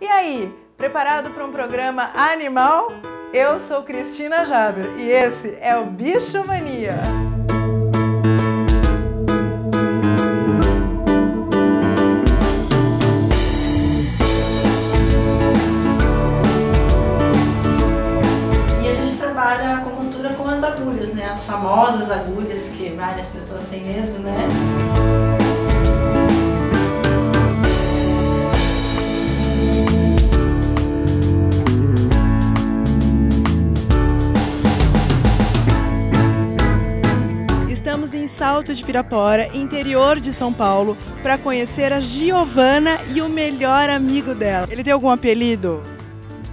E aí, preparado para um programa animal? Eu sou Cristina Jaber e esse é o Bicho Mania. E a gente trabalha a acupuntura com as agulhas, né? As famosas agulhas que várias pessoas têm medo, né? Salto de Pirapora, interior de São Paulo, para conhecer a Giovana e o melhor amigo dela. Ele tem algum apelido?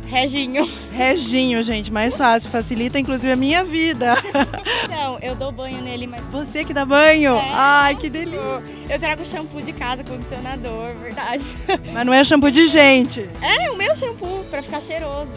Reginho. Reginho, gente, mais fácil, facilita inclusive a minha vida. Não, eu dou banho nele, mas. Você que dá banho? É. Ai, que delícia. Eu trago shampoo de casa, condicionador, verdade. Mas não é shampoo de gente. É, o meu shampoo, pra ficar cheiroso.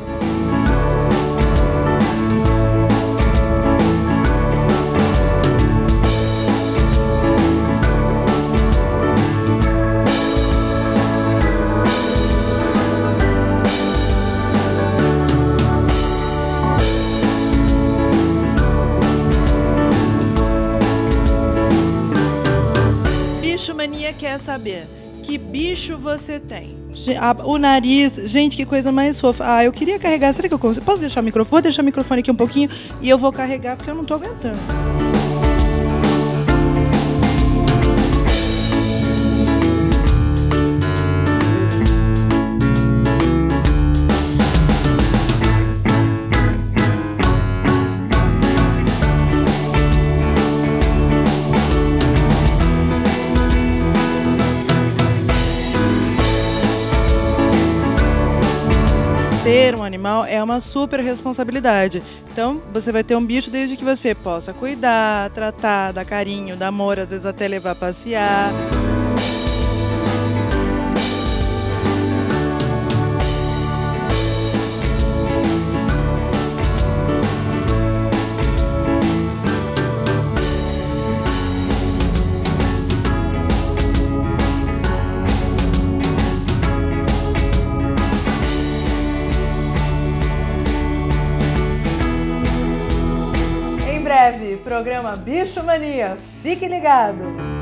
Bicho Mania quer saber que bicho você tem? O nariz, gente, que coisa mais fofa. Ah, eu queria carregar. Será que eu consigo? Posso deixar o microfone? Vou deixar o microfone aqui um pouquinho e eu vou carregar porque eu não tô aguentando. Ter um animal é uma super responsabilidade. Então, você vai ter um bicho desde que você possa cuidar, tratar, dar carinho, dar amor, às vezes até levar a passear. Programa Bicho Mania. Fique ligado!